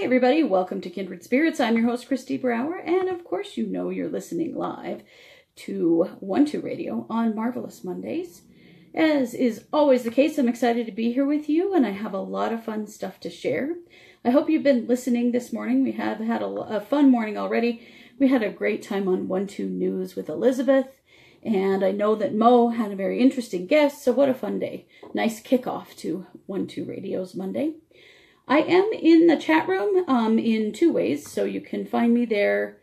Hey, everybody, welcome to Kindred Spirits. I'm your host, Kristi Brower, and of course, you know you're listening live to One Two Radio on Marvelous Mondays. As is always the case, I'm excited to be here with you, and I have a lot of fun stuff to share. I hope you've been listening this morning. We have had a, a fun morning already. We had a great time on One Two News with Elizabeth, and I know that Mo had a very interesting guest, so what a fun day. Nice kickoff to One Two Radio's Monday. I am in the chat room um, in two ways, so you can find me there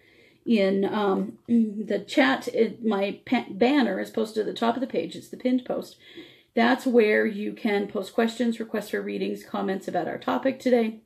in um, the chat. It, my banner is posted at the top of the page. It's the pinned post. That's where you can post questions, requests for readings, comments about our topic today.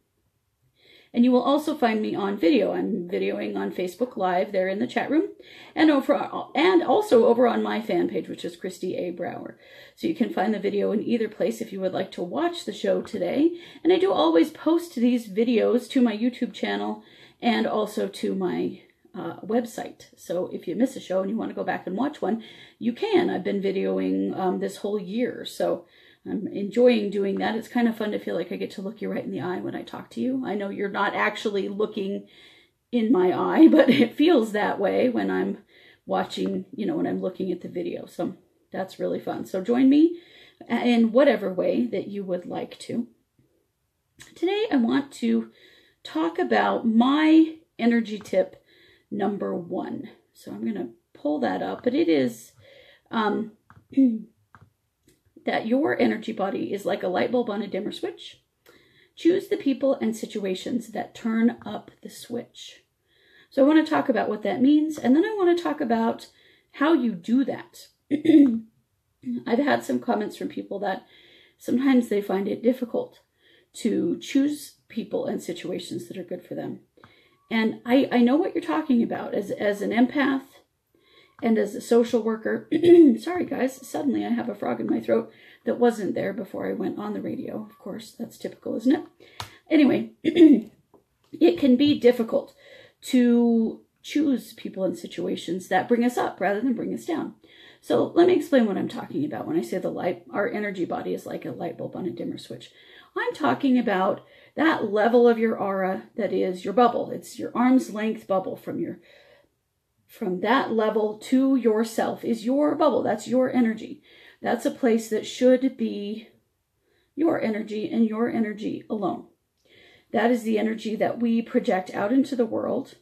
And you will also find me on video. I'm videoing on Facebook Live there in the chat room and over and also over on my fan page, which is Kristi A. Brower. So you can find the video in either place if you would like to watch the show today. And I do always post these videos to my YouTube channel and also to my uh, website. So if you miss a show and you want to go back and watch one, you can. I've been videoing um, this whole year. So I'm enjoying doing that. It's kind of fun to feel like I get to look you right in the eye when I talk to you. I know you're not actually looking in my eye, but it feels that way when I'm watching, you know, when I'm looking at the video. So that's really fun. So join me in whatever way that you would like to. Today I want to talk about my energy tip number one. So I'm going to pull that up, but it is um, that your energy body is like a light bulb on a dimmer switch. Choose the people and situations that turn up the switch. So I want to talk about what that means, and then I want to talk about how you do that. I've had some comments from people that sometimes they find it difficult to choose people and situations that are good for them. And I, I know what you're talking about as, as an empath and as a social worker, sorry guys, suddenly I have a frog in my throat that wasn't there before I went on the radio. Of course, that's typical, isn't it? Anyway, it can be difficult to choose people and situations that bring us up rather than bring us down. So let me explain what I'm talking about when I say the light, our energy body is like a light bulb on a dimmer switch. I'm talking about that level of your aura that is your bubble. It's your arm's length bubble from your from that level to yourself is your bubble. That's your energy. That's a place that should be your energy and your energy alone. That is the energy that we project out into the world.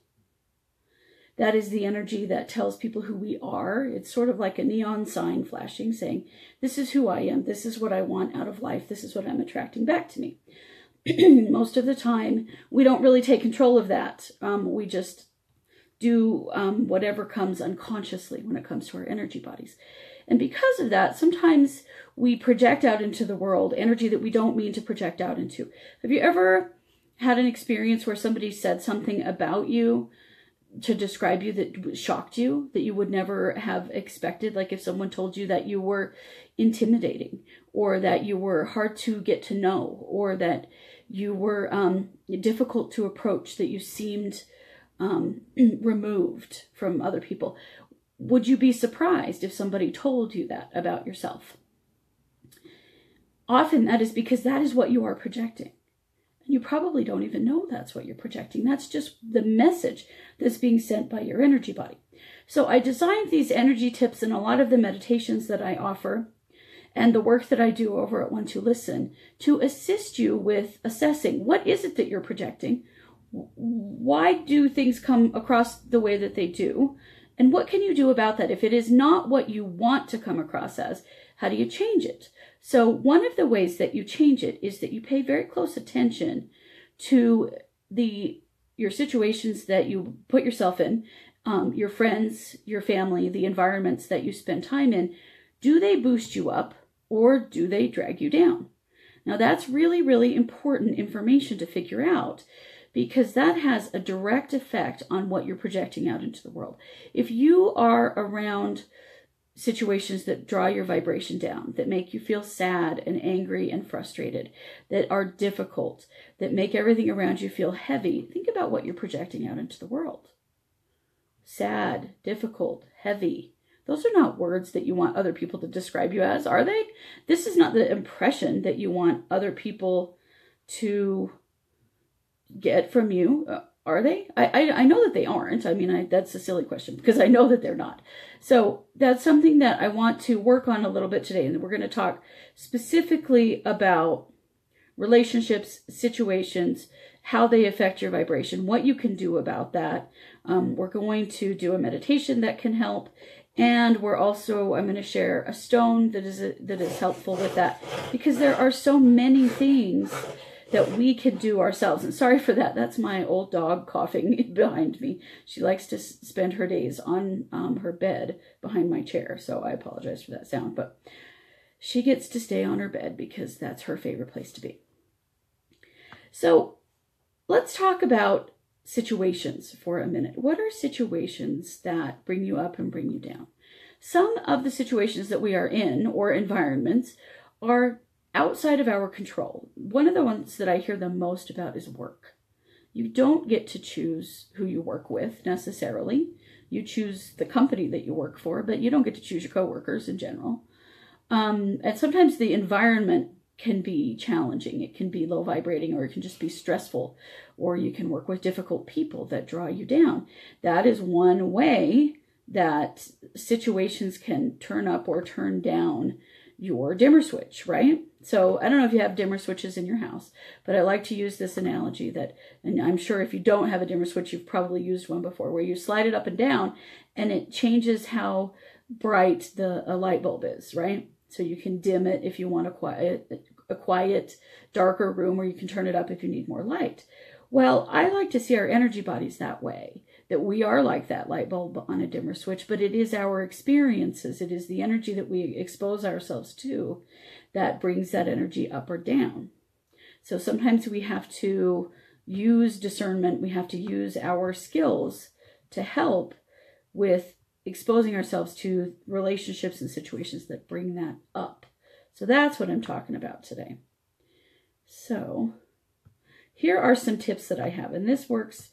That is the energy that tells people who we are. It's sort of like a neon sign flashing saying, This is who I am. This is what I want out of life. This is what I'm attracting back to me. Most of the time, we don't really take control of that. Um, we just do um, whatever comes unconsciously when it comes to our energy bodies. And because of that, sometimes we project out into the world energy that we don't mean to project out into. Have you ever had an experience where somebody said something about you to describe you that shocked you, that you would never have expected? Like if someone told you that you were intimidating, or that you were hard to get to know, or that you were um, difficult to approach, that you seemed um, removed from other people. Would you be surprised if somebody told you that about yourself? Often that is because that is what you are projecting. And you probably don't even know that's what you're projecting. That's just the message that's being sent by your energy body. So I designed these energy tips and a lot of the meditations that I offer and the work that I do over at One Two Listen to assist you with assessing what is it that you're projecting? Why do things come across the way that they do? And what can you do about that? If it is not what you want to come across as, how do you change it? So one of the ways that you change it is that you pay very close attention to the your situations that you put yourself in, um, your friends, your family, the environments that you spend time in. Do they boost you up or do they drag you down? Now that's really, really important information to figure out because that has a direct effect on what you're projecting out into the world. If you are around situations that draw your vibration down, that make you feel sad and angry and frustrated, that are difficult, that make everything around you feel heavy, think about what you're projecting out into the world. Sad, difficult, heavy. Those are not words that you want other people to describe you as, are they? This is not the impression that you want other people to get from you. Uh, are they? I, I, I know that they aren't. I mean, I, that's a silly question because I know that they're not. So that's something that I want to work on a little bit today. And we're going to talk specifically about relationships, situations, how they affect your vibration, what you can do about that. Um, we're going to do a meditation that can help. And we're also, I'm going to share a stone that is, a, that is helpful with that because there are so many things that we can do ourselves. And sorry for that. That's my old dog coughing behind me. She likes to spend her days on um, her bed behind my chair. So I apologize for that sound. But she gets to stay on her bed because that's her favorite place to be. So let's talk about situations for a minute. What are situations that bring you up and bring you down? Some of the situations that we are in or environments are outside of our control. One of the ones that I hear the most about is work. You don't get to choose who you work with necessarily. You choose the company that you work for, but you don't get to choose your coworkers in general. Um, and sometimes the environment can be challenging. It can be low vibrating or it can just be stressful, or you can work with difficult people that draw you down. That is one way that situations can turn up or turn down your dimmer switch, right? So I don't know if you have dimmer switches in your house, but I like to use this analogy that, and I'm sure if you don't have a dimmer switch, you've probably used one before, where you slide it up and down and it changes how bright the a light bulb is, right? So you can dim it if you want a quiet, a quiet, darker room, or you can turn it up if you need more light. Well, I like to see our energy bodies that way that we are like that light bulb on a dimmer switch, but it is our experiences, it is the energy that we expose ourselves to that brings that energy up or down. So sometimes we have to use discernment, we have to use our skills to help with exposing ourselves to relationships and situations that bring that up. So that's what I'm talking about today. So here are some tips that I have, and this works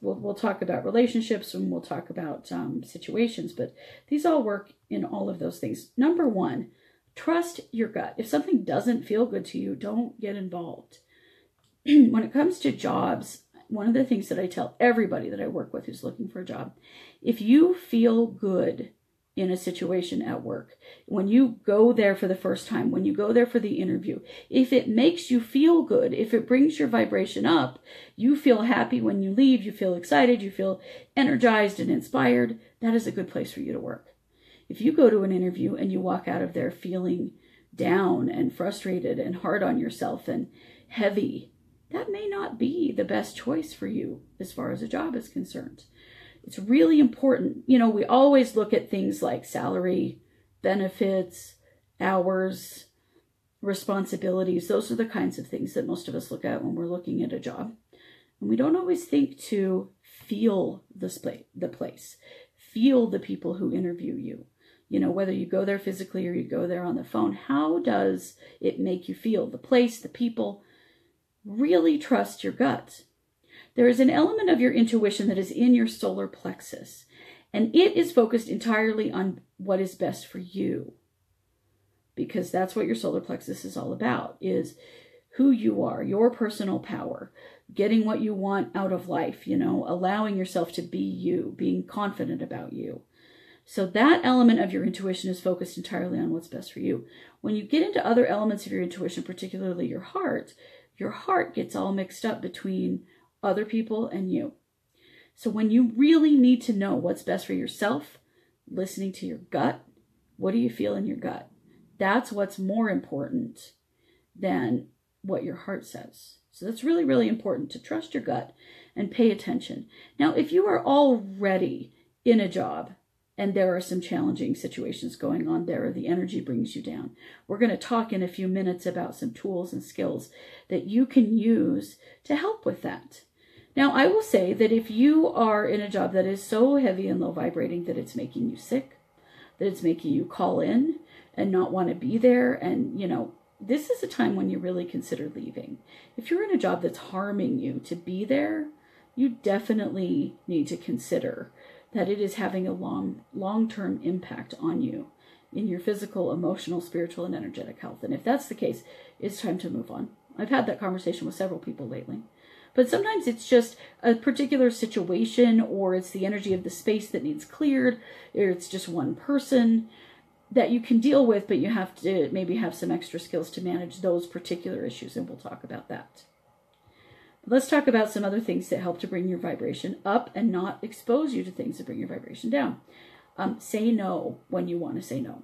we'll, we'll talk about relationships and we'll talk about um, situations, but these all work in all of those things. Number one, trust your gut. If something doesn't feel good to you, don't get involved. when it comes to jobs, one of the things that I tell everybody that I work with who's looking for a job, if you feel good in a situation at work, when you go there for the first time, when you go there for the interview, if it makes you feel good, if it brings your vibration up, you feel happy when you leave, you feel excited, you feel energized and inspired, that is a good place for you to work. If you go to an interview and you walk out of there feeling down and frustrated and hard on yourself and heavy, that may not be the best choice for you as far as a job is concerned. It's really important. You know, we always look at things like salary, benefits, hours, responsibilities. Those are the kinds of things that most of us look at when we're looking at a job. And we don't always think to feel the, the place, feel the people who interview you. You know, whether you go there physically or you go there on the phone, how does it make you feel? The place, the people. Really trust your gut. There is an element of your intuition that is in your solar plexus, and it is focused entirely on what is best for you. Because that's what your solar plexus is all about, is who you are, your personal power, getting what you want out of life, you know, allowing yourself to be you, being confident about you. So that element of your intuition is focused entirely on what's best for you. When you get into other elements of your intuition, particularly your heart, your heart gets all mixed up between other people, and you. So when you really need to know what's best for yourself, listening to your gut, what do you feel in your gut? That's what's more important than what your heart says. So that's really, really important to trust your gut and pay attention. Now, if you are already in a job and there are some challenging situations going on there, the energy brings you down, we're going to talk in a few minutes about some tools and skills that you can use to help with that. Now, I will say that if you are in a job that is so heavy and low vibrating that it's making you sick, that it's making you call in and not want to be there, and you know, this is a time when you really consider leaving. If you're in a job that's harming you to be there, you definitely need to consider that it is having a long long-term impact on you in your physical, emotional, spiritual, and energetic health. And if that's the case, it's time to move on. I've had that conversation with several people lately But sometimes it's just a particular situation, or it's the energy of the space that needs cleared, or it's just one person that you can deal with, but you have to maybe have some extra skills to manage those particular issues, and we'll talk about that. Let's talk about some other things that help to bring your vibration up and not expose you to things that bring your vibration down. Um, say no when you want to say no.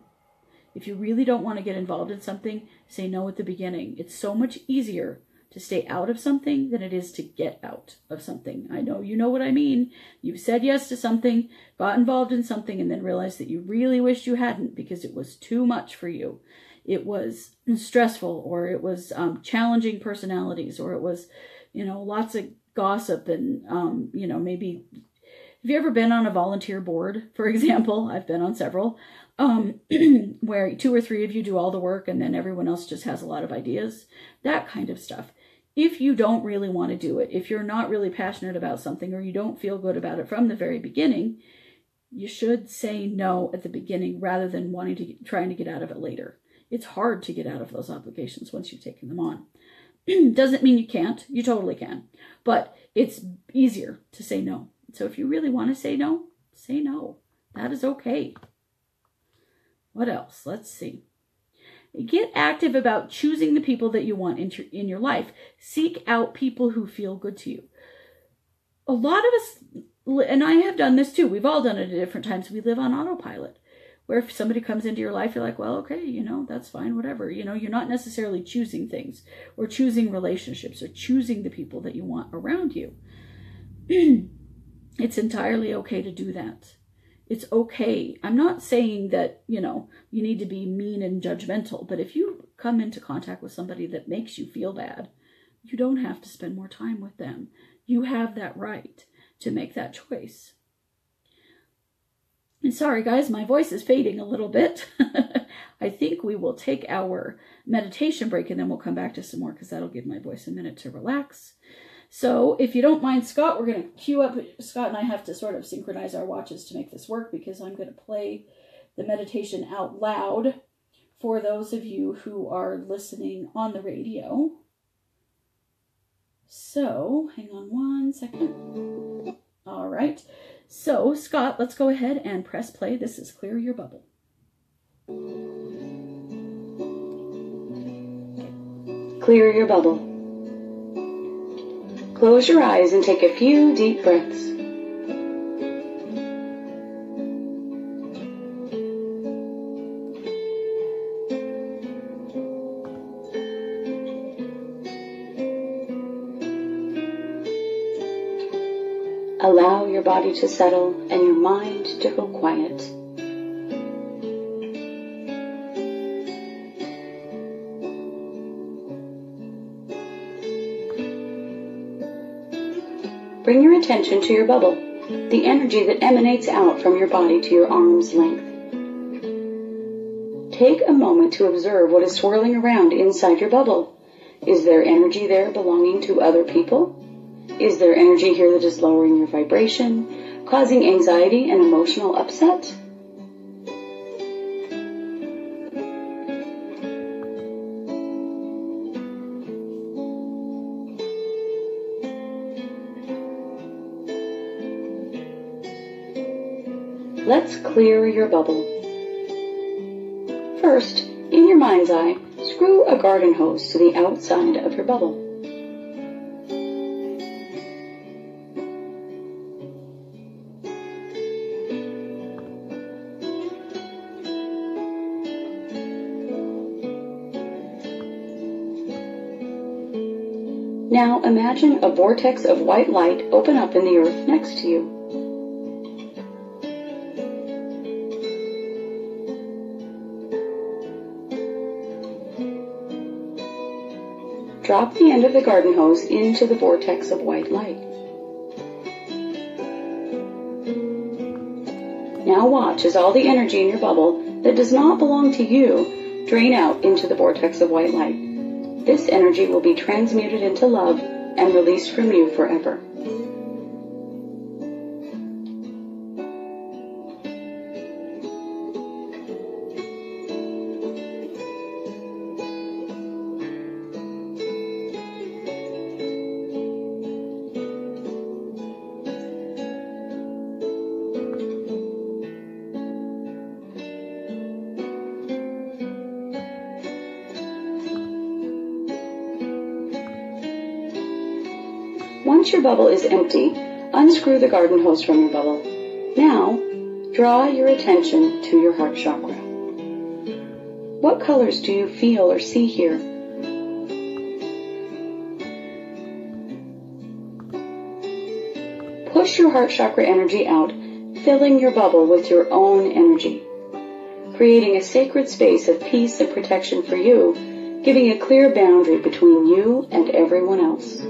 If you really don't want to get involved in something, say no at the beginning. It's so much easier to stay out of something than it is to get out of something. I know you know what I mean. You've said yes to something, got involved in something, and then realized that you really wished you hadn't because it was too much for you. It was stressful, or it was um, challenging personalities, or it was, you know, lots of gossip and, um, you know, maybe. Have you ever been on a volunteer board, for example? I've been on several, um, where two or three of you do all the work and then everyone else just has a lot of ideas. That kind of stuff if you don't really want to do it, if you're not really passionate about something or you don't feel good about it from the very beginning, you should say no at the beginning rather than wanting to trying to get out of it later. It's hard to get out of those obligations once you've taken them on. Doesn't mean you can't. You totally can. But it's easier to say no. So if you really want to say no, say no. That is okay. What else? Let's see. Get active about choosing the people that you want in, in your life. Seek out people who feel good to you. A lot of us, and I have done this too, we've all done it at different times. We live on autopilot, where if somebody comes into your life, you're like, well, okay, you know, that's fine, whatever. You know, you're not necessarily choosing things or choosing relationships or choosing the people that you want around you. it's entirely okay to do that it's okay. I'm not saying that, you know, you need to be mean and judgmental, but if you come into contact with somebody that makes you feel bad, you don't have to spend more time with them. You have that right to make that choice. And sorry, guys, my voice is fading a little bit. I think we will take our meditation break and then we'll come back to some more because that'll give my voice a minute to relax. So if you don't mind, Scott, we're going to queue up. Scott and I have to sort of synchronize our watches to make this work because I'm going to play the meditation out loud for those of you who are listening on the radio. So hang on one second. All right. So, Scott, let's go ahead and press play. This is Clear Your Bubble. Clear your bubble. Close your eyes and take a few deep breaths. Allow your body to settle and your mind to go quiet. Bring your attention to your bubble, the energy that emanates out from your body to your arm's length. Take a moment to observe what is swirling around inside your bubble. Is there energy there belonging to other people? Is there energy here that is lowering your vibration, causing anxiety and emotional upset? Let's clear your bubble. First, in your mind's eye, screw a garden hose to the outside of your bubble. Now imagine a vortex of white light open up in the earth next to you. Drop the end of the garden hose into the vortex of white light. Now watch as all the energy in your bubble that does not belong to you drain out into the vortex of white light. This energy will be transmuted into love and released from you forever. Once your bubble is empty, unscrew the garden hose from your bubble. Now, draw your attention to your heart chakra. What colors do you feel or see here? Push your heart chakra energy out, filling your bubble with your own energy, creating a sacred space of peace and protection for you, giving a clear boundary between you and everyone else.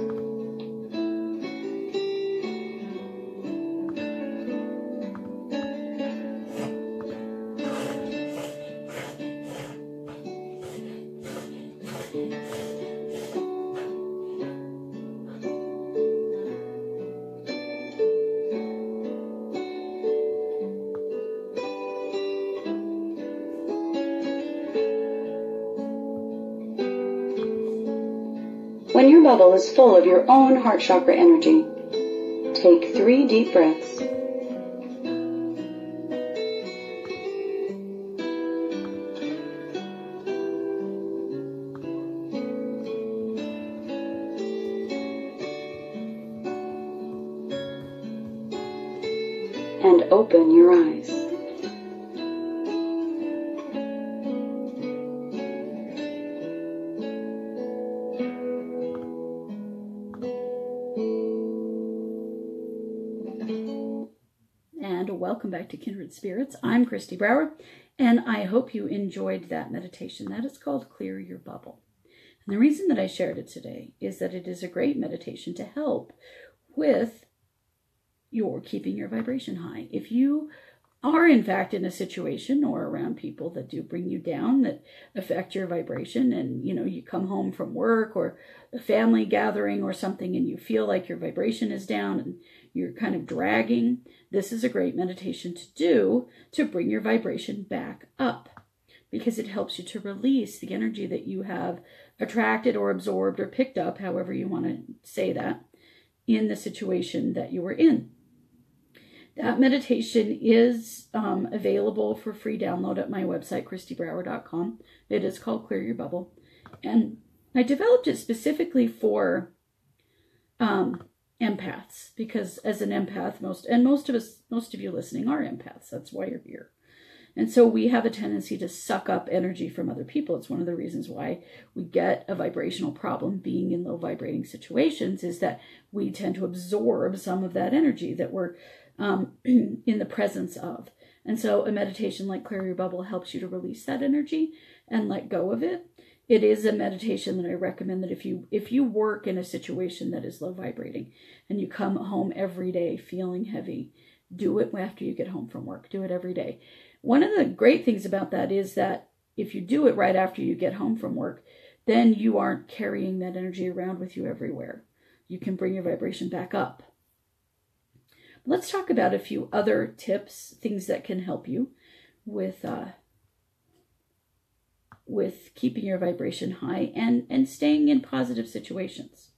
Is full of your own heart chakra energy, take three deep breaths. To Kindred Spirits. I'm Kristi Brower, and I hope you enjoyed that meditation. That is called Clear Your Bubble. And the reason that I shared it today is that it is a great meditation to help with your keeping your vibration high. If you are in fact in a situation or around people that do bring you down that affect your vibration and you know you come home from work or a family gathering or something and you feel like your vibration is down and you're kind of dragging this is a great meditation to do to bring your vibration back up because it helps you to release the energy that you have attracted or absorbed or picked up however you want to say that in the situation that you were in that meditation is um, available for free download at my website, kristibrower.com. It is called Clear Your Bubble. And I developed it specifically for um, empaths because as an empath, most, and most of us, most of you listening are empaths. That's why you're here. And so we have a tendency to suck up energy from other people. It's one of the reasons why we get a vibrational problem being in low vibrating situations is that we tend to absorb some of that energy that we're um, in the presence of. And so a meditation like Clear Your Bubble helps you to release that energy and let go of it. It is a meditation that I recommend that if you if you work in a situation that is low vibrating and you come home every day feeling heavy, do it after you get home from work. Do it every day. One of the great things about that is that if you do it right after you get home from work, then you aren't carrying that energy around with you everywhere. You can bring your vibration back up. Let's talk about a few other tips, things that can help you with uh, with keeping your vibration high and and staying in positive situations.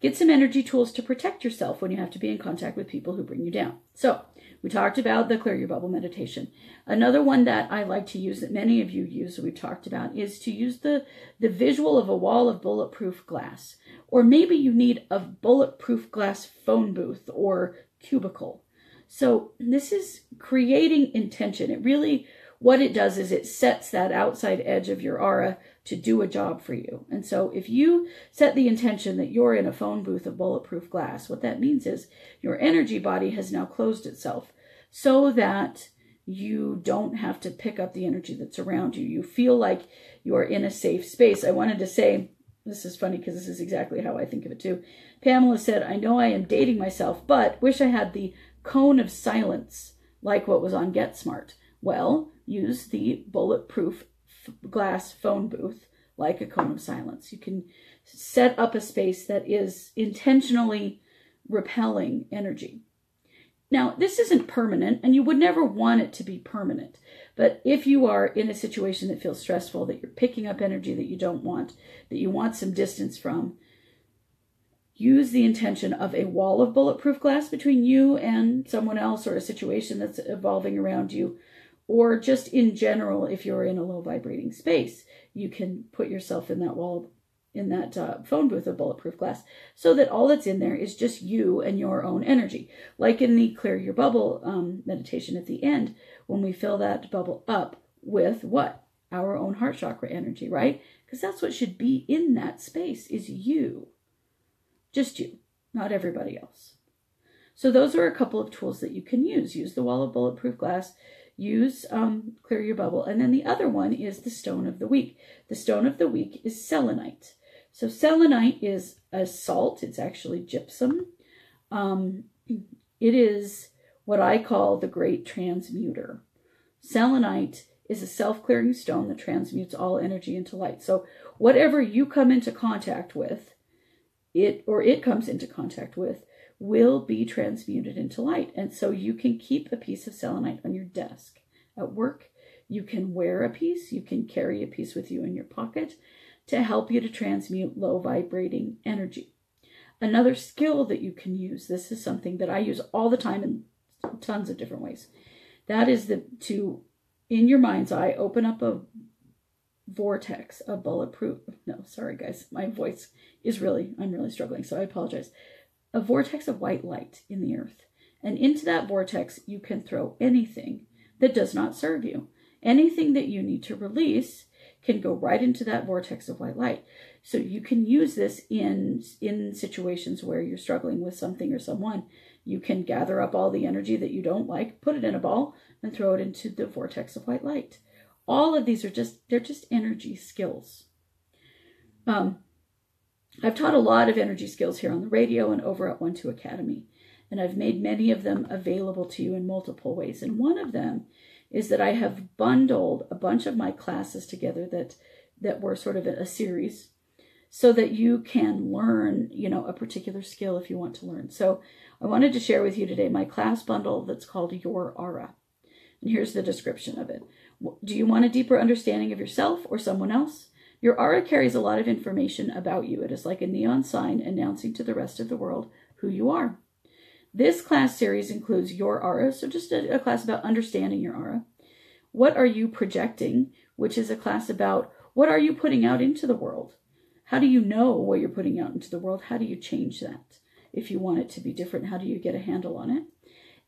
Get some energy tools to protect yourself when you have to be in contact with people who bring you down. So, we talked about the clear your bubble meditation. Another one that I like to use that many of you use we've talked about is to use the, the visual of a wall of bulletproof glass. Or maybe you need a bulletproof glass phone booth or cubicle. So this is creating intention. It really, what it does is it sets that outside edge of your aura to do a job for you. And so if you set the intention that you're in a phone booth of bulletproof glass, what that means is your energy body has now closed itself so that you don't have to pick up the energy that's around you. You feel like you're in a safe space. I wanted to say, this is funny because this is exactly how I think of it too. Pamela said, I know I am dating myself, but wish I had the cone of silence like what was on Get Smart. Well, use the bulletproof glass phone booth like a cone of silence. You can set up a space that is intentionally repelling energy. Now, this isn't permanent, and you would never want it to be permanent. But if you are in a situation that feels stressful, that you're picking up energy that you don't want, that you want some distance from, use the intention of a wall of bulletproof glass between you and someone else or a situation that's evolving around you or just in general, if you're in a low vibrating space, you can put yourself in that wall in that uh, phone booth of bulletproof glass so that all that's in there is just you and your own energy. Like in the clear your bubble um, meditation at the end when we fill that bubble up with what? Our own heart chakra energy right? Because that's what should be in that space is you. Just you not everybody else. So those are a couple of tools that you can use. Use the wall of bulletproof glass use um, clear your bubble and then the other one is the stone of the week the stone of the week is selenite so selenite is a salt. It's actually gypsum. Um, it is what I call the great transmuter. Selenite is a self-clearing stone that transmutes all energy into light. So whatever you come into contact with, it or it comes into contact with, will be transmuted into light. And so you can keep a piece of selenite on your desk. At work, you can wear a piece, you can carry a piece with you in your pocket, to help you to transmute low vibrating energy. Another skill that you can use, this is something that I use all the time in tons of different ways. That is the to in your mind's eye open up a vortex, a bulletproof. No, sorry guys, my voice is really I'm really struggling, so I apologize. A vortex of white light in the earth. And into that vortex you can throw anything that does not serve you. Anything that you need to release can go right into that vortex of white light. So you can use this in in situations where you're struggling with something or someone. You can gather up all the energy that you don't like, put it in a ball, and throw it into the vortex of white light. All of these are just they're just energy skills. Um, I've taught a lot of energy skills here on the radio and over at One Two Academy, and I've made many of them available to you in multiple ways. And one of them is that I have bundled a bunch of my classes together that that were sort of a, series so that you can learn, you know, a particular skill if you want to learn. So I wanted to share with you today my class bundle that's called Your Aura. And here's the description of it. Do you want a deeper understanding of yourself or someone else? Your aura carries a lot of information about you. It is like a neon sign announcing to the rest of the world who you are. This class series includes your aura, so just a, a class about understanding your aura. What are you projecting, which is a class about what are you putting out into the world? How do you know what you're putting out into the world? How do you change that? If you want it to be different, how do you get a handle on it?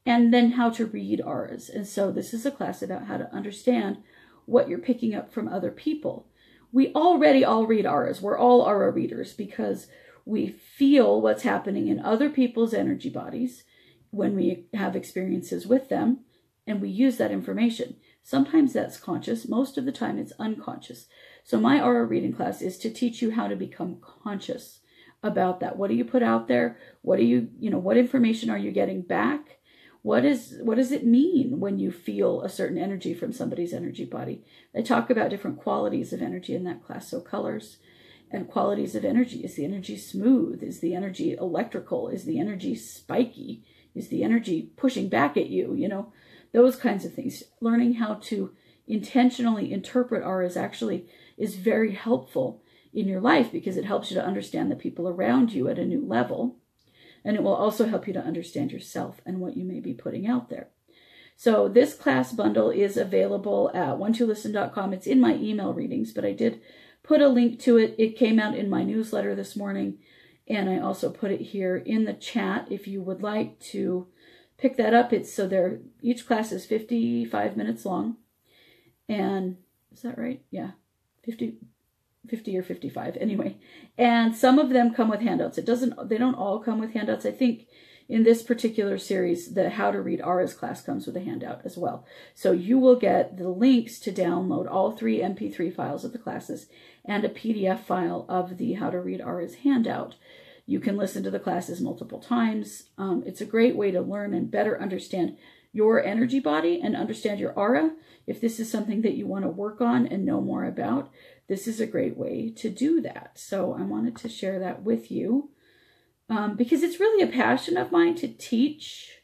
And then how to read auras. And so this is a class about how to understand what you're picking up from other people. We already all read auras. We're all aura readers because we feel what's happening in other people's energy bodies when we have experiences with them, and we use that information. Sometimes that's conscious, most of the time it's unconscious. So, my aura reading class is to teach you how to become conscious about that. What do you put out there? What do you, you know, what information are you getting back? What is what does it mean when you feel a certain energy from somebody's energy body? they talk about different qualities of energy in that class. So colors, and qualities of energy. Is the energy smooth? Is the energy electrical? Is the energy spiky? Is the energy pushing back at you? You know, those kinds of things. Learning how to intentionally interpret auras actually is very helpful in your life because it helps you to understand the people around you at a new level. And it will also help you to understand yourself and what you may be putting out there. So this class bundle is available at one2listen.com. It's in my email readings, but I did put a link to it. It came out in my newsletter this morning, and I also put it here in the chat if you would like to pick that up. It's so there each class is 55 minutes long. And is that right? Yeah. 50 50 or 55 anyway. And some of them come with handouts. It doesn't they don't all come with handouts. I think in this particular series, the How to Read Auras class comes with a handout as well. So you will get the links to download all three MP3 files of the classes and a PDF file of the How to Read Auras handout. You can listen to the classes multiple times. Um, it's a great way to learn and better understand your energy body and understand your aura. If this is something that you want to work on and know more about, this is a great way to do that. So I wanted to share that with you um, because it's really a passion of mine to teach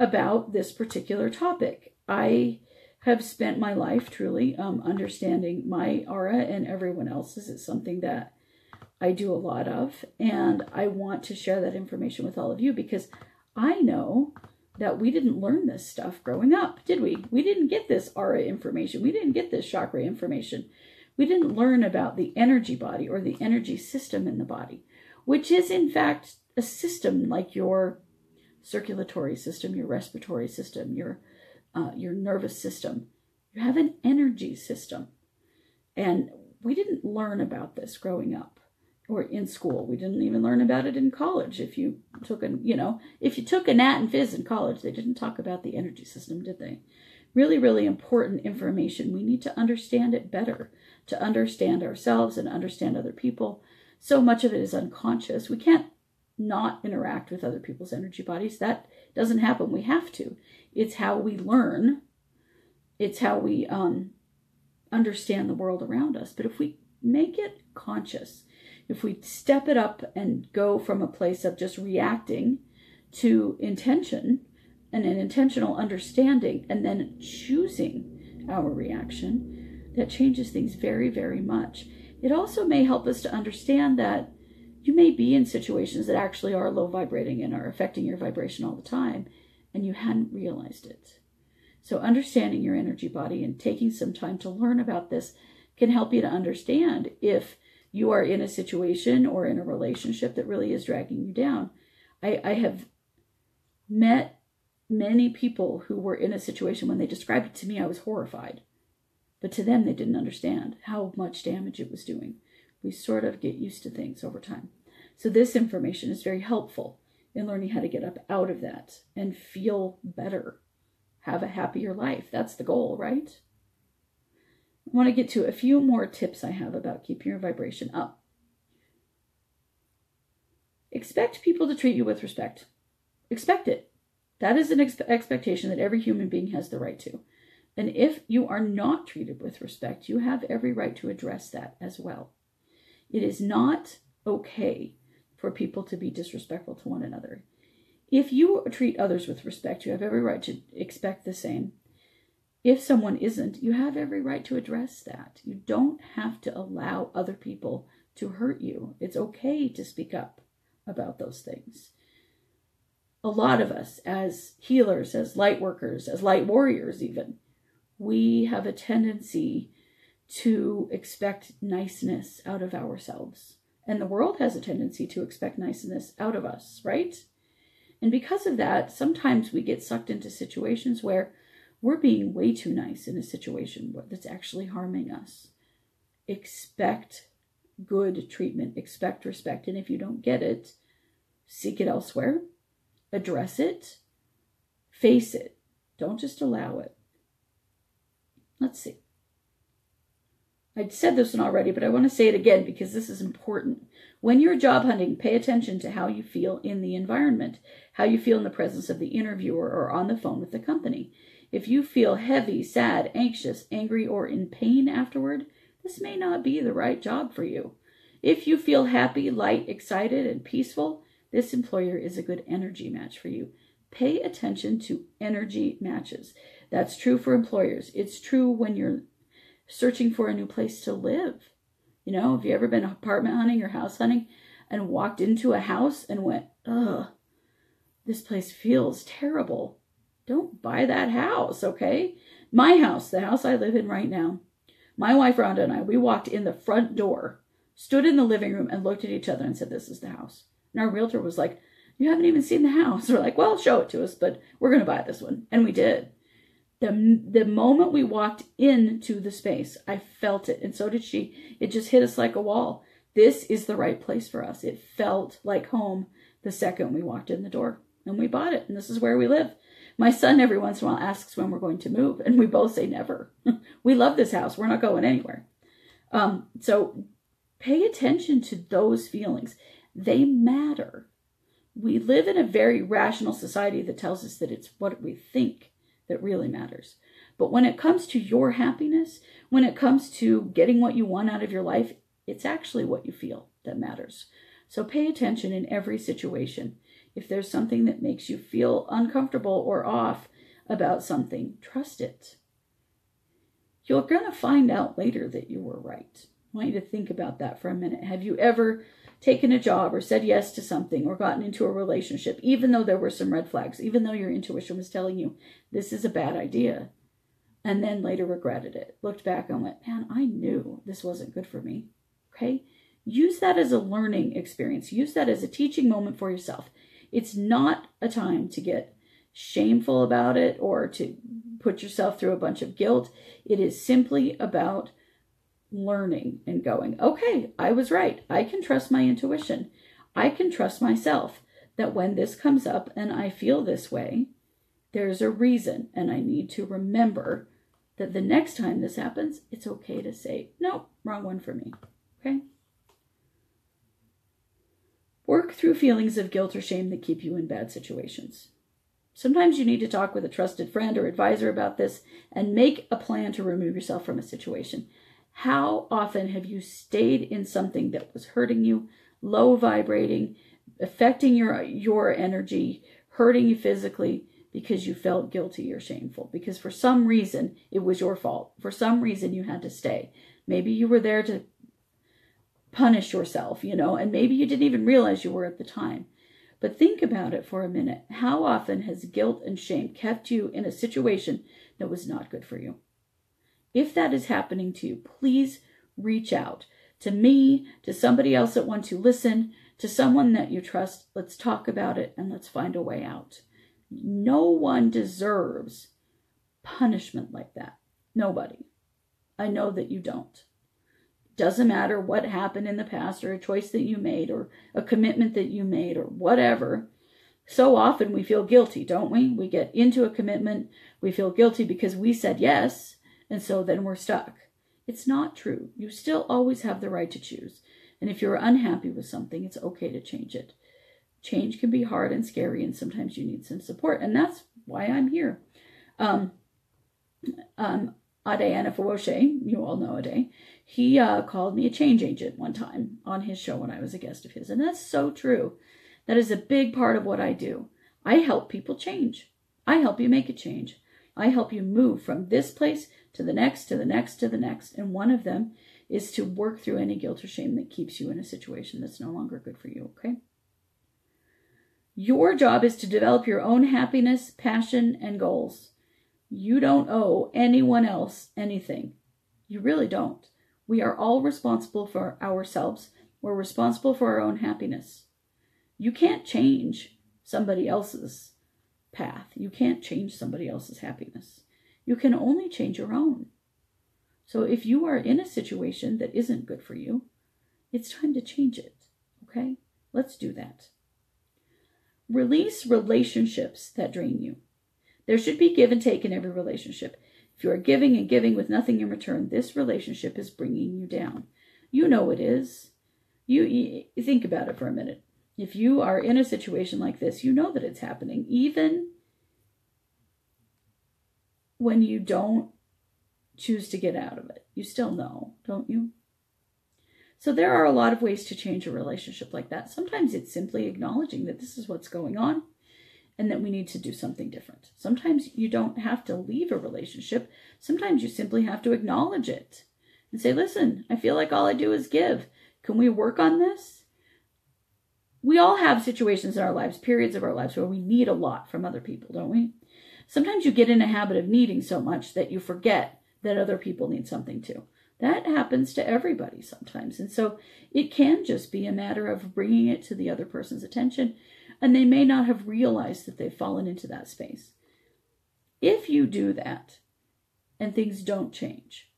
about this particular topic. I have spent my life truly um, understanding my aura and everyone else's. It's something that I do a lot of, and I want to share that information with all of you because I know that we didn't learn this stuff growing up, did we? We didn't get this aura information. We didn't get this chakra information We didn't learn about the energy body or the energy system in the body, which is in fact a system like your circulatory system, your respiratory system, your uh, your nervous system. You have an energy system, and we didn't learn about this growing up or in school. We didn't even learn about it in college. If you took a, you know, if you took a nat and phys in college, they didn't talk about the energy system, did they? Really, really important information. We need to understand it better to understand ourselves and understand other people. So much of it is unconscious. We can't not interact with other people's energy bodies. That doesn't happen. We have to. It's how we learn. It's how we um, understand the world around us. But if we make it conscious, if we step it up and go from a place of just reacting to intention and an intentional understanding and then choosing our reaction, that changes things very, very much. It also may help us to understand that you may be in situations that actually are low vibrating and are affecting your vibration all the time, and you hadn't realized it. So, understanding your energy body and taking some time to learn about this can help you to understand if you are in a situation or in a relationship that really is dragging you down. I, I have met many people who were in a situation when they described it to me, I was horrified. But to them, they didn't understand how much damage it was doing. We sort of get used to things over time. So, this information is very helpful in learning how to get up out of that and feel better, have a happier life. That's the goal, right? I want to get to a few more tips I have about keeping your vibration up. Expect people to treat you with respect. Expect it. That is an ex- expectation that every human being has the right to. And if you are not treated with respect, you have every right to address that as well. It is not okay for people to be disrespectful to one another. If you treat others with respect, you have every right to expect the same if someone isn't, you have every right to address that. You don't have to allow other people to hurt you. It's okay to speak up about those things. A lot of us, as healers, as light workers, as light warriors, even, we have a tendency to expect niceness out of ourselves. And the world has a tendency to expect niceness out of us, right? And because of that, sometimes we get sucked into situations where we're being way too nice in a situation that's actually harming us. Expect good treatment, expect respect. And if you don't get it, seek it elsewhere, address it, face it. Don't just allow it. Let's see. I'd said this one already, but I want to say it again because this is important. When you're job hunting, pay attention to how you feel in the environment, how you feel in the presence of the interviewer or on the phone with the company. If you feel heavy, sad, anxious, angry, or in pain afterward, this may not be the right job for you. If you feel happy, light, excited, and peaceful, this employer is a good energy match for you. Pay attention to energy matches. That's true for employers. It's true when you're searching for a new place to live. You know, have you ever been apartment hunting or house hunting and walked into a house and went, ugh, this place feels terrible? don't buy that house, okay? My house, the house I live in right now, my wife Rhonda and I, we walked in the front door, stood in the living room, and looked at each other and said, This is the house. And our realtor was like, You haven't even seen the house. We're like, Well, show it to us, but we're going to buy this one. And we did. The, the moment we walked into the space, I felt it, and so did she. It just hit us like a wall. This is the right place for us. It felt like home the second we walked in the door, and we bought it, and this is where we live. My son every once in a while asks when we're going to move, and we both say never. we love this house. We're not going anywhere. Um, so pay attention to those feelings. They matter. We live in a very rational society that tells us that it's what we think that really matters. But when it comes to your happiness, when it comes to getting what you want out of your life, it's actually what you feel that matters. So pay attention in every situation. If there's something that makes you feel uncomfortable or off about something, trust it. You're going to find out later that you were right. I want you to think about that for a minute. Have you ever taken a job or said yes to something or gotten into a relationship, even though there were some red flags, even though your intuition was telling you this is a bad idea? and then later regretted it. Looked back and went, man, I knew this wasn't good for me. Okay? Use that as a learning experience. Use that as a teaching moment for yourself. It's not a time to get shameful about it or to put yourself through a bunch of guilt. It is simply about learning and going, okay, I was right. I can trust my intuition. I can trust myself that when this comes up and I feel this way, there's a reason. And I need to remember that the next time this happens, it's okay to say, no, wrong one for me. Okay? Work through feelings of guilt or shame that keep you in bad situations. Sometimes you need to talk with a trusted friend or advisor about this and make a plan to remove yourself from a situation. How often have you stayed in something that was hurting you, low vibrating, affecting your your energy, hurting you physically because you felt guilty or shameful because for some reason it was your fault. For some reason you had to stay. Maybe you were there to punish yourself, you know, and maybe you didn't even realize you were at the time. But think about it for a minute. How often has guilt and shame kept you in a situation that was not good for you? If that is happening to you, please reach out to me, to somebody else that wants to listen, to someone that you trust. Let's talk about it and let's find a way out. No one deserves punishment like that. Nobody. I know that you don't. Doesn't matter what happened in the past or a choice that you made or a commitment that you made or whatever. So often we feel guilty, don't we? We get into a commitment, we feel guilty because we said yes, and so then we're stuck. It's not true. You still always have the right to choose. And if you're unhappy with something, it's okay to change it. Change can be hard and scary, and sometimes you need some support. And that's why I'm here. Um, um, Ade Anifawoshe, you all know Ade, he uh, called me a change agent one time on his show when I was a guest of his. And that's so true. That is a big part of what I do. I help people change. I help you make a change. I help you move from this place to the next, to the next, to the next. And one of them is to work through any guilt or shame that keeps you in a situation that's no longer good for you, okay? Your job is to develop your own happiness, passion, and goals. You don't owe anyone else anything. You really don't. We are all responsible for ourselves. We're responsible for our own happiness. You can't change somebody else's path. You can't change somebody else's happiness. You can only change your own. So if you are in a situation that isn't good for you, it's time to change it. Okay? Let's do that. Release relationships that drain you. There should be give and take in every relationship. If you are giving and giving with nothing in return, this relationship is bringing you down. You know it is. You, you think about it for a minute. If you are in a situation like this, you know that it's happening. Even when you don't choose to get out of it. You still know, don't you? So there are a lot of ways to change a relationship like that. Sometimes it's simply acknowledging that this is what's going on and that we need to do something different. Sometimes you don't have to leave a relationship. Sometimes you simply have to acknowledge it and say, listen, I feel like all I do is give. Can we work on this? We all have situations in our lives, periods of our lives where we need a lot from other people, don't we? Sometimes you get in a habit of needing so much that you forget that other people need something too. That happens to everybody sometimes. And so it can just be a matter of bringing it to the other person's attention, and they may not have realized that they've fallen into that space. If you do that and things don't change,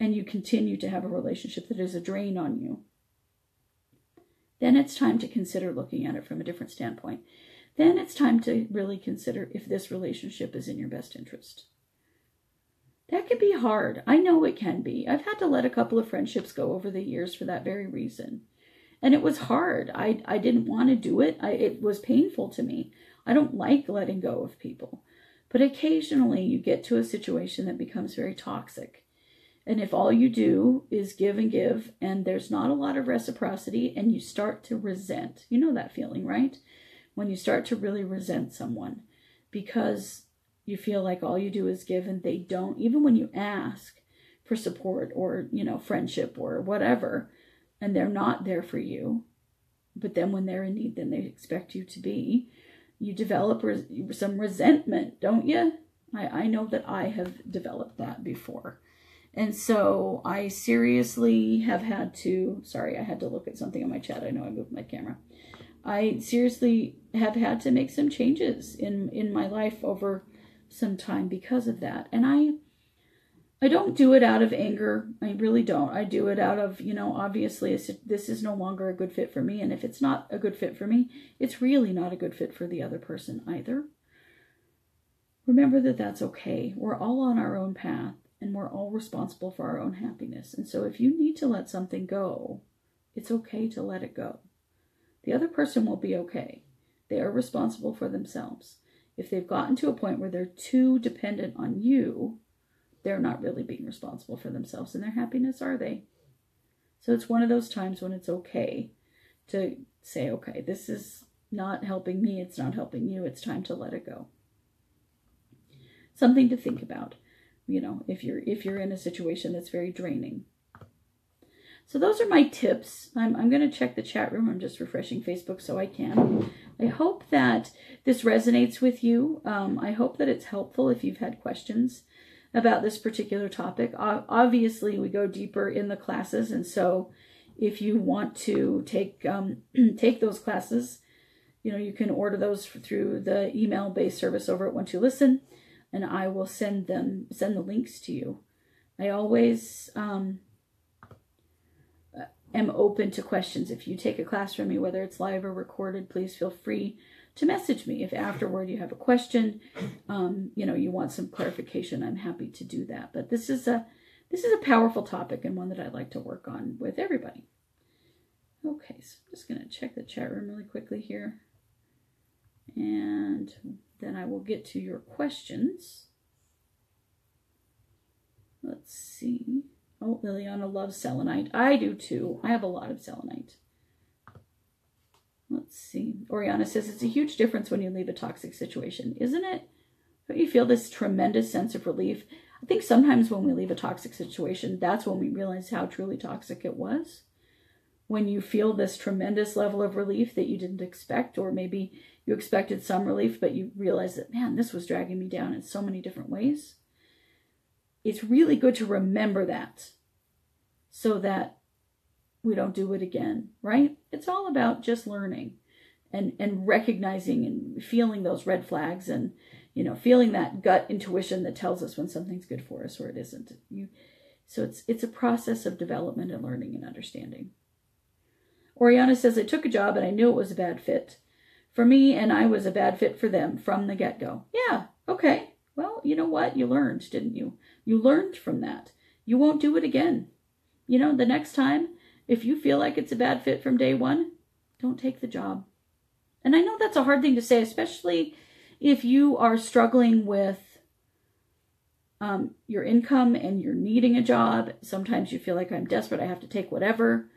and you continue to have a relationship that is a drain on you, then it's time to consider looking at it from a different standpoint. Then it's time to really consider if this relationship is in your best interest. That can be hard. I know it can be. I've had to let a couple of friendships go over the years for that very reason. And it was hard. I, I didn't want to do it. I, it was painful to me. I don't like letting go of people. But occasionally you get to a situation that becomes very toxic. And if all you do is give and give, and there's not a lot of reciprocity, and you start to resent, you know that feeling, right? When you start to really resent someone because you feel like all you do is give and they don't even when you ask for support or you know friendship or whatever and they're not there for you but then when they're in need then they expect you to be you develop res- some resentment don't you I, I know that I have developed that before. And so I seriously have had to, sorry, I had to look at something on my chat. I know I moved my camera. I seriously have had to make some changes in, in my life over some time because of that. And I, I don't do it out of anger. I really don't. I do it out of, you know, obviously this is no longer a good fit for me. And if it's not a good fit for me, it's really not a good fit for the other person either. Remember that that's okay. We're all on our own path and we're all responsible for our own happiness. And so if you need to let something go, it's okay to let it go. The other person will be okay. They are responsible for themselves. If they've gotten to a point where they're too dependent on you, they're not really being responsible for themselves and their happiness, are they? So it's one of those times when it's okay to say, okay, this is not helping me, it's not helping you, it's time to let it go. Something to think about, you know, if you're if you're in a situation that's very draining. So those are my tips. I'm, I'm going to check the chat room. I'm just refreshing Facebook so I can. I hope that this resonates with you. Um, I hope that it's helpful if you've had questions about this particular topic. Obviously, we go deeper in the classes, and so if you want to take um, take those classes, you know you can order those through the email based service over at One Two Listen, and I will send them send the links to you. I always um, am open to questions. If you take a class from me, whether it's live or recorded, please feel free to message me. If afterward you have a question, um, you know, you want some clarification, I'm happy to do that. But this is a this is a powerful topic and one that I'd like to work on with everybody. Okay, so I'm just going to check the chat room really quickly here. And then I will get to your questions. Let's see. Oh, Liliana loves selenite. I do too. I have a lot of selenite. Let's see. Oriana says it's a huge difference when you leave a toxic situation, isn't it? Don't you feel this tremendous sense of relief? I think sometimes when we leave a toxic situation, that's when we realize how truly toxic it was. When you feel this tremendous level of relief that you didn't expect, or maybe you expected some relief, but you realize that, man, this was dragging me down in so many different ways it's really good to remember that so that we don't do it again, right? It's all about just learning and and recognizing and feeling those red flags and you know feeling that gut intuition that tells us when something's good for us or it isn't. You so it's it's a process of development and learning and understanding. Oriana says I took a job and I knew it was a bad fit for me and I was a bad fit for them from the get-go. Yeah, okay. Well, you know what? You learned, didn't you? You learned from that. You won't do it again. You know, the next time, if you feel like it's a bad fit from day one, don't take the job. And I know that's a hard thing to say, especially if you are struggling with um, your income and you're needing a job. Sometimes you feel like I'm desperate, I have to take whatever.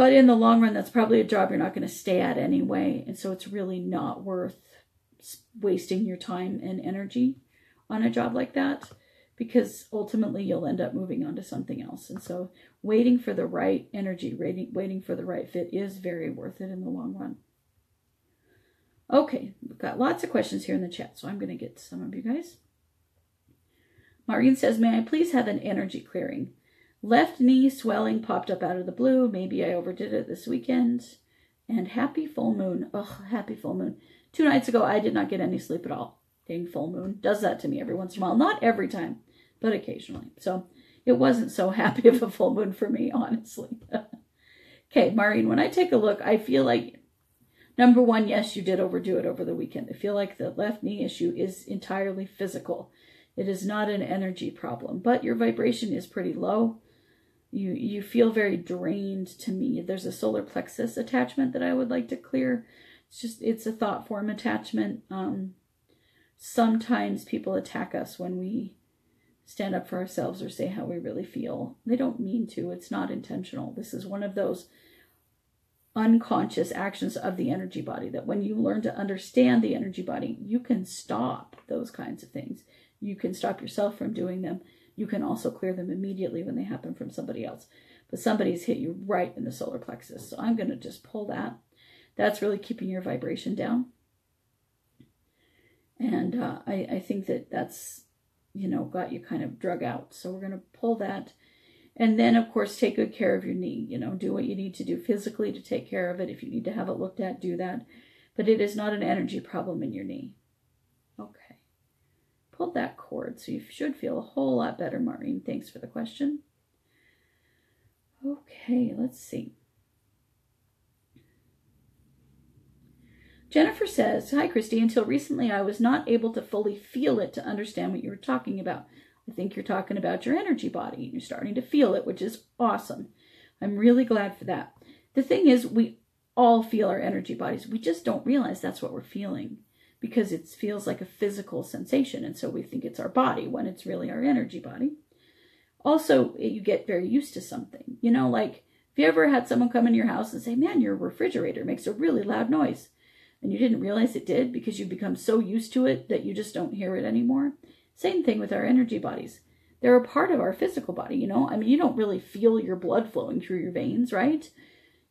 But in the long run, that's probably a job you're not going to stay at anyway. And so it's really not worth wasting your time and energy on a job like that because ultimately you'll end up moving on to something else. And so waiting for the right energy, waiting, waiting for the right fit is very worth it in the long run. Okay, we've got lots of questions here in the chat, so I'm going to get to some of you guys. Maureen says, May I please have an energy clearing? Left knee swelling popped up out of the blue. Maybe I overdid it this weekend. And happy full moon. Oh, happy full moon. Two nights ago, I did not get any sleep at all. Dang full moon does that to me every once in a while. Not every time but occasionally. So it wasn't so happy of a full moon for me, honestly. okay, Maureen, when I take a look, I feel like number one, yes, you did overdo it over the weekend. I feel like the left knee issue is entirely physical. It is not an energy problem, but your vibration is pretty low. You you feel very drained to me. There's a solar plexus attachment that I would like to clear. It's just it's a thought form attachment. Um, sometimes people attack us when we stand up for ourselves or say how we really feel. They don't mean to, it's not intentional. This is one of those unconscious actions of the energy body that when you learn to understand the energy body, you can stop those kinds of things. You can stop yourself from doing them. You can also clear them immediately when they happen from somebody else. But somebody's hit you right in the solar plexus. So I'm going to just pull that. That's really keeping your vibration down. And uh, I, I think that that's, you know, got you kind of drug out. So we're going to pull that. And then, of course, take good care of your knee. You know, do what you need to do physically to take care of it. If you need to have it looked at, do that. But it is not an energy problem in your knee. Pulled that cord, so you should feel a whole lot better, Maureen. Thanks for the question. Okay, let's see. Jennifer says, Hi, Kristi. Until recently, I was not able to fully feel it to understand what you were talking about. I think you're talking about your energy body. and You're starting to feel it, which is awesome. I'm really glad for that. The thing is, we all feel our energy bodies. We just don't realize that's what we're feeling because it feels like a physical sensation. And so we think it's our body when it's really our energy body. Also, you get very used to something. You know, like if you ever had someone come in your house and say, Man, your refrigerator makes a really loud noise and you didn't realize it did because you've become so used to it that you just don't hear it anymore. Same thing with our energy bodies. They're a part of our physical body, you know? I mean, you don't really feel your blood flowing through your veins, right?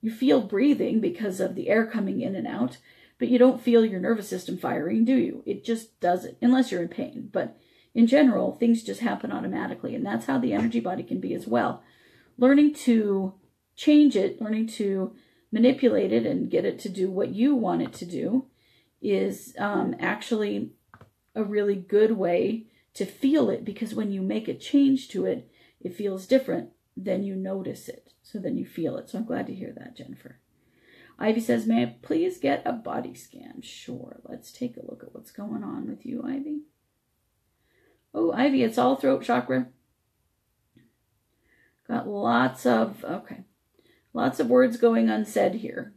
You feel breathing because of the air coming in and out, but you don't feel your nervous system firing, do you? It just does it, unless you're in pain. But in general, things just happen automatically, and that's how the energy body can be as well. Learning to change it, learning to manipulate it and get it to do what you want it to do is um, actually a really good way to feel it because when you make a change to it, it feels different. Then you notice it. So then you feel it. So I'm glad to hear that, Jennifer. Ivy says, May I please get a body scan? Sure. Let's take a look at what's going on with you, Ivy. Oh, Ivy, it's all throat chakra. Got lots of, okay. Lots of words going unsaid here.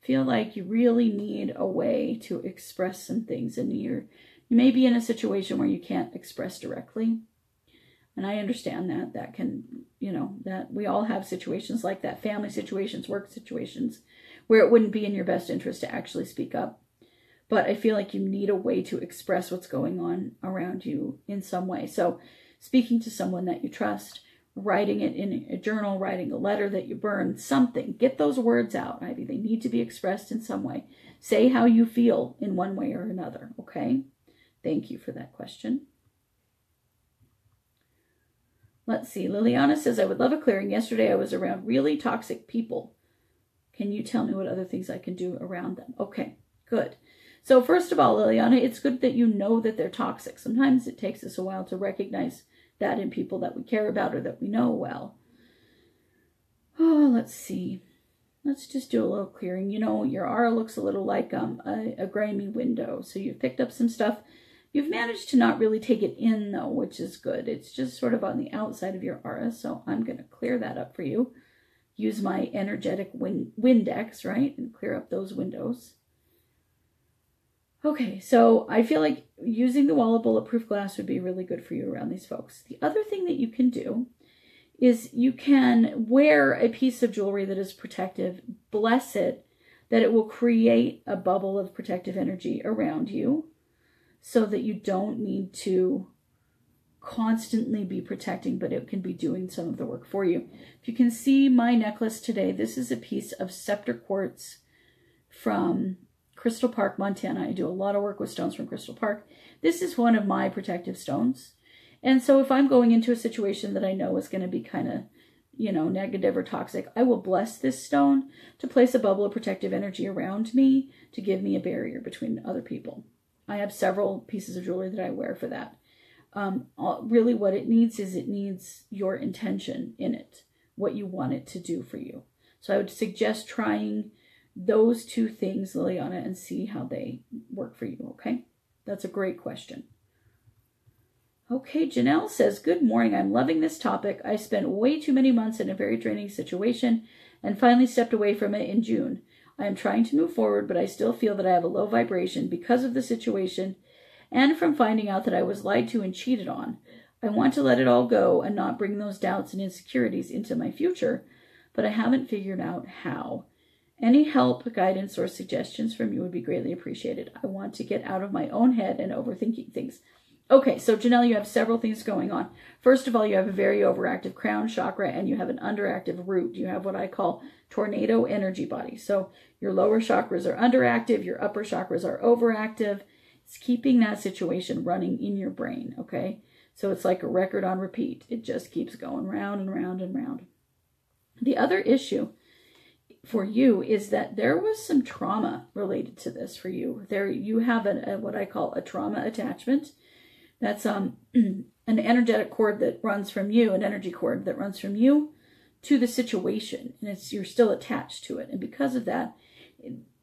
Feel like you really need a way to express some things, and you're you may be in a situation where you can't express directly. And I understand that. That can, you know, that we all have situations like that family situations, work situations, where it wouldn't be in your best interest to actually speak up. But I feel like you need a way to express what's going on around you in some way. So, speaking to someone that you trust, writing it in a journal, writing a letter that you burn, something. Get those words out, Ivy. They need to be expressed in some way. Say how you feel in one way or another, okay? Thank you for that question. Let's see. Liliana says, I would love a clearing. Yesterday I was around really toxic people. Can you tell me what other things I can do around them? Okay, good. So, first of all, Liliana, it's good that you know that they're toxic. Sometimes it takes us a while to recognize that in people that we care about or that we know well. Oh, let's see. Let's just do a little clearing. You know, your aura looks a little like um, a, a grimy window. So you've picked up some stuff. You've managed to not really take it in, though, which is good. It's just sort of on the outside of your aura. So I'm going to clear that up for you. Use my energetic wind, Windex, right? And clear up those windows. Okay, so I feel like using the wall of bulletproof glass would be really good for you around these folks. The other thing that you can do is you can wear a piece of jewelry that is protective, bless it, that it will create a bubble of protective energy around you so that you don't need to constantly be protecting, but it can be doing some of the work for you. If you can see my necklace today, this is a piece of scepter quartz from Crystal Park, Montana. I do a lot of work with stones from Crystal Park. This is one of my protective stones. And so if I'm going into a situation that I know is going to be kind of, you know, negative or toxic, I will bless this stone to place a bubble of protective energy around me to give me a barrier between other people. I have several pieces of jewelry that I wear for that. Um, really, what it needs is it needs your intention in it, what you want it to do for you. So I would suggest trying those two things, Liliana, and see how they work for you, okay? That's a great question. Okay, Janelle says, Good morning. I'm loving this topic. I spent way too many months in a very draining situation and finally stepped away from it in June. I am trying to move forward, but I still feel that I have a low vibration because of the situation and from finding out that I was lied to and cheated on. I want to let it all go and not bring those doubts and insecurities into my future, but I haven't figured out how. Any help, guidance, or suggestions from you would be greatly appreciated. I want to get out of my own head and overthinking things. Okay, so Janelle, you have several things going on. First of all, you have a very overactive crown chakra and you have an underactive root. You have what I call tornado energy body. So your lower chakras are underactive, your upper chakras are overactive. It's keeping that situation running in your brain, okay? So it's like a record on repeat. It just keeps going round and round and round. The other issue for you is that there was some trauma related to this for you. There you have a, a what I call a trauma attachment. That's um an energetic cord that runs from you, an energy cord that runs from you to the situation, and it's you're still attached to it, and because of that,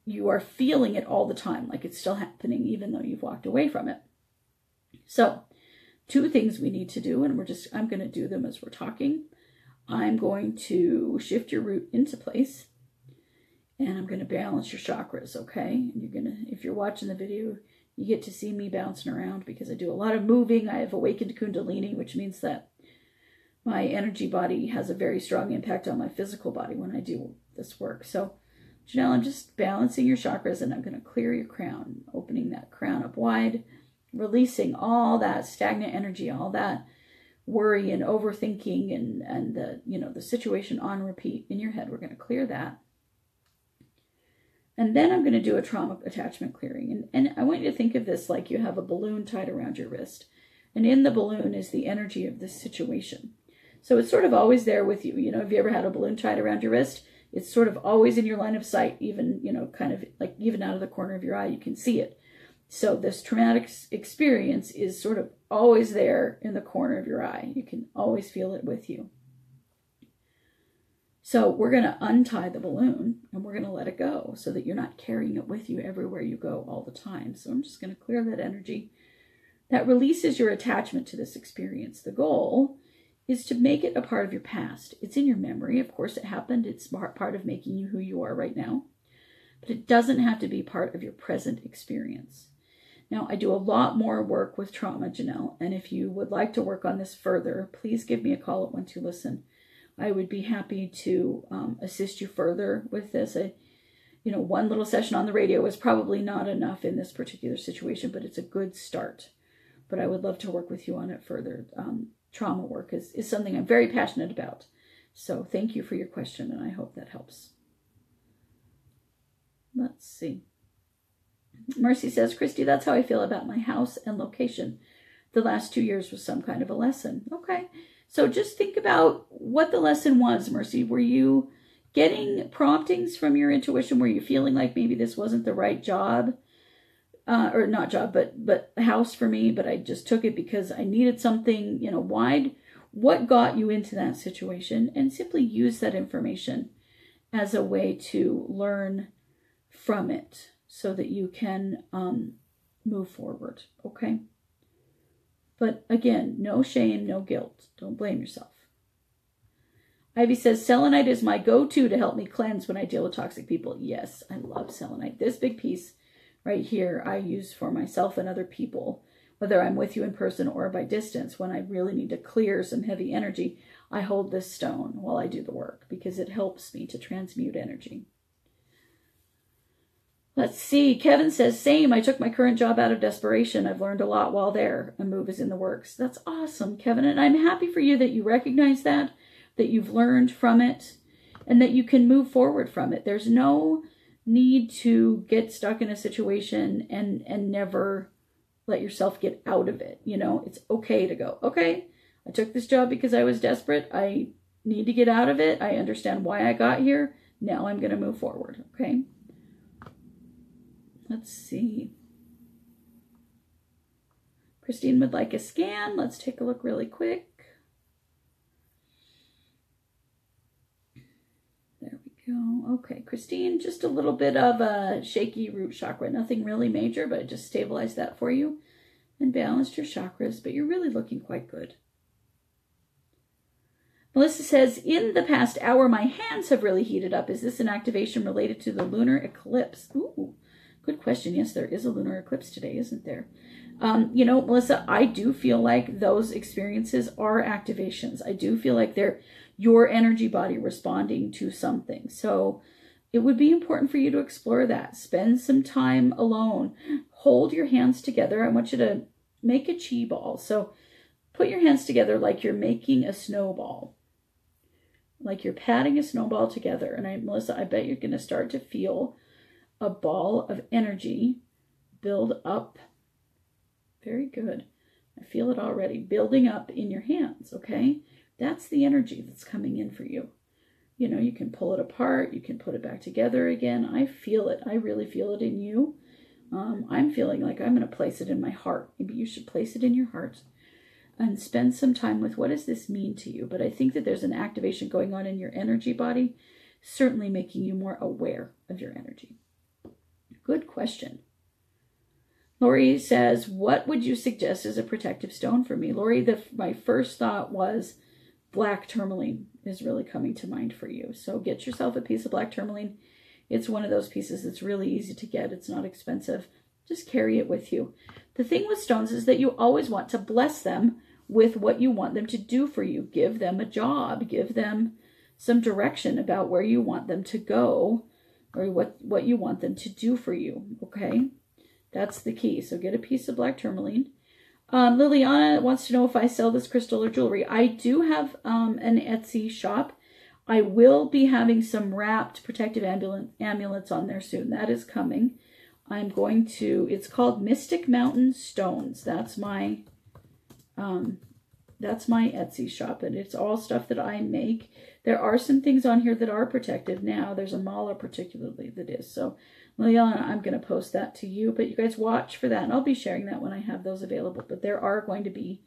you are feeling it all the time, like it's still happening, even though you've walked away from it. So, two things we need to do, and we're just I'm going to do them as we're talking. I'm going to shift your root into place and I'm going to balance your chakras, okay? And you're going to, if you're watching the video, you get to see me bouncing around because I do a lot of moving. I have awakened Kundalini, which means that my energy body has a very strong impact on my physical body when I do this work. So, Janelle, I'm just balancing your chakras and I'm going to clear your crown, opening that crown up wide, releasing all that stagnant energy, all that worry and overthinking and and the you know the situation on repeat in your head. We're going to clear that. And then I'm going to do a trauma attachment clearing. And, and I want you to think of this like you have a balloon tied around your wrist. And in the balloon is the energy of this situation. So it's sort of always there with you. You know, have you ever had a balloon tied around your wrist? It's sort of always in your line of sight, even, you know, kind of like even out of the corner of your eye, you can see it. So this traumatic experience is sort of always there in the corner of your eye. You can always feel it with you. So we're going to untie the balloon and we're going to let it go so that you're not carrying it with you everywhere you go all the time. So I'm just going to clear that energy. That releases your attachment to this experience. The goal is to make it a part of your past. It's in your memory. Of course, it happened. It's part of making you who you are right now. But it doesn't have to be part of your present experience. Now, I do a lot more work with trauma, Janelle, and if you would like to work on this further, please give me a call at One Two Listen I would be happy to um, assist you further with this. I, you know, one little session on the radio is probably not enough in this particular situation, but it's a good start. But I would love to work with you on it further. Um, trauma work is, is something I'm very passionate about. So thank you for your question, and I hope that helps. Let's see. Mercy says, Kristi, that's how I feel about my house and location. The last two years was some kind of a lesson. Okay. So just think about what the lesson was, Mercy. Were you getting promptings from your intuition? Were you feeling like maybe this wasn't the right job? Uh, or not job, but but house for me, but I just took it because I needed something, you know, wide. What got you into that situation? And simply use that information as a way to learn from it so that you can um, move forward. Okay. But again, no shame, no guilt. Don't blame yourself. Ivy says, selenite is my go-to to help me cleanse when I deal with toxic people. Yes, I love selenite. This big piece right here I use for myself and other people, whether I'm with you in person or by distance. When I really need to clear some heavy energy, I hold this stone while I do the work because it helps me to transmute energy. Let's see. Kevin says, same. I took my current job out of desperation. I've learned a lot while there. A move is in the works. That's awesome, Kevin. And I'm happy for you that you recognize that, that you've learned from it, and that you can move forward from it. There's no need to get stuck in a situation and, and never let yourself get out of it. You know, it's okay to go, okay, I took this job because I was desperate. I need to get out of it. I understand why I got here. Now I'm going to move forward. Okay. Let's see. Christine would like a scan. Let's take a look really quick. There we go. Okay, Christine, just a little bit of a shaky root chakra. Nothing really major, but just stabilized that for you and balanced your chakras, but you're really looking quite good. Melissa says, in the past hour, my hands have really heated up. Is this an activation related to the lunar eclipse? Ooh, Good question. Yes, there is a lunar eclipse today, isn't there? Um, you know, Melissa, I do feel like those experiences are activations. I do feel like they're your energy body responding to something. So it would be important for you to explore that. Spend some time alone. Hold your hands together. I want you to make a chi ball. So put your hands together like you're making a snowball. Like you're patting a snowball together. And I, Melissa, I bet you're going to start to feel a ball of energy build up Very good. I feel it already building up in your hands, okay? That's the energy that's coming in for you. You know, you can pull it apart, you can put it back together again. I feel it. I really feel it in you. Um, I'm feeling like I'm going to place it in my heart. Maybe you should place it in your heart and spend some time with what does this mean to you. But I think that there's an activation going on in your energy body, certainly making you more aware of your energy. Good question. Lori says, "What would you suggest as a protective stone for me?" Lori, the my first thought was black tourmaline is really coming to mind for you. So get yourself a piece of black tourmaline. It's one of those pieces that's really easy to get. It's not expensive. Just carry it with you. The thing with stones is that you always want to bless them with what you want them to do for you. Give them a job, give them some direction about where you want them to go or what what you want them to do for you, okay? That's the key. So get a piece of black tourmaline. Um, Liliana wants to know if I sell this crystal or jewelry. I do have um, an Etsy shop. I will be having some wrapped protective amulets on there soon. That is coming. I'm going to, it's called Mystic Mountain Stones. That's my, um, that's my Etsy shop. And it's all stuff that I make. There are some things on here that are protective now. There's a mala particularly that is. So Liliana, I'm going to post that to you, but you guys watch for that, and I'll be sharing that when I have those available. But there are going to be,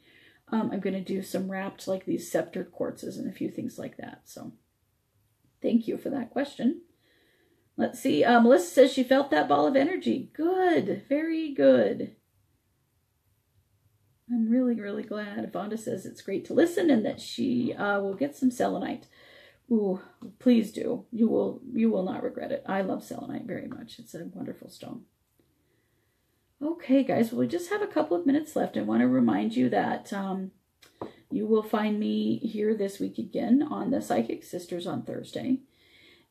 um, I'm going to do some wrapped, like these sceptered quartzes and a few things like that. So thank you for that question. Let's see. Uh, Melissa says she felt that ball of energy. Good. Very good. I'm really, really glad. Vonda says it's great to listen and that she uh, will get some selenite. Ooh, please do. You will you will not regret it. I love selenite very much. It's a wonderful stone. Okay, guys, well, we just have a couple of minutes left. I want to remind you that um, you will find me here this week again on the Psychic Sisters on Thursday.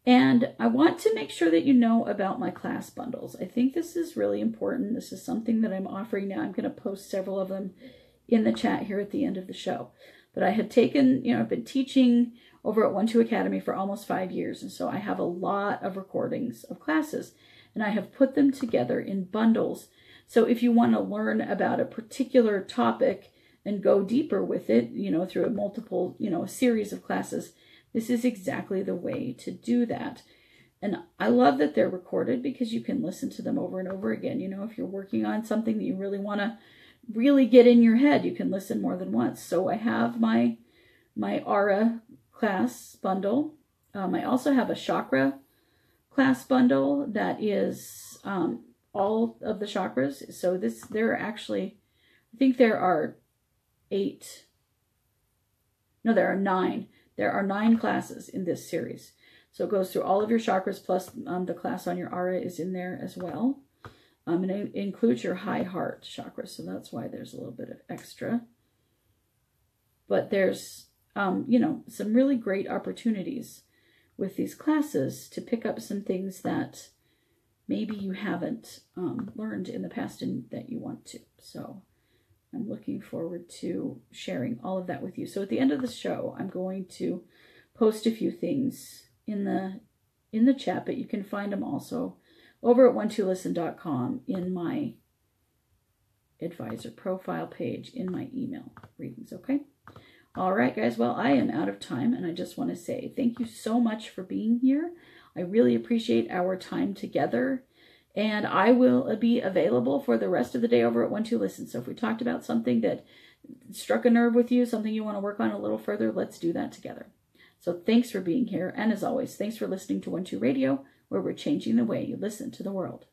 And I want to make sure that you know about my class bundles. I think this is really important. This is something that I'm offering now. I'm going to post several of them in the chat here at the end of the show. But I have taken, you know, I've been teaching over at One Two Academy for almost five years. And so I have a lot of recordings of classes and I have put them together in bundles. So if you want to learn about a particular topic and go deeper with it, you know, through a multiple, you know, a series of classes, this is exactly the way to do that. And I love that they're recorded because you can listen to them over and over again. You know, if you're working on something that you really want to really get in your head, you can listen more than once. So I have my my aura class bundle. Um, I also have a chakra class bundle that is um, all of the chakras. So this there are actually, I think there are eight. No, there are nine. There are nine classes in this series. So it goes through all of your chakras, plus um, the class on your aura is in there as well. Um, and it includes your high heart chakra, so that's why there's a little bit of extra. But there's um, you know, some really great opportunities with these classes to pick up some things that maybe you haven't um, learned in the past and that you want to. So I'm looking forward to sharing all of that with you. So at the end of the show, I'm going to post a few things in the in the chat, but you can find them also over at 12listen.com in my advisor profile page in my email readings, okay? All right, guys. Well, I am out of time, and I just want to say thank you so much for being here. I really appreciate our time together, and I will be available for the rest of the day over at One Two Listen. So if we talked about something that struck a nerve with you, something you want to work on a little further, let's do that together. So thanks for being here, and as always, thanks for listening to One Two Radio, where we're changing the way you listen to the world.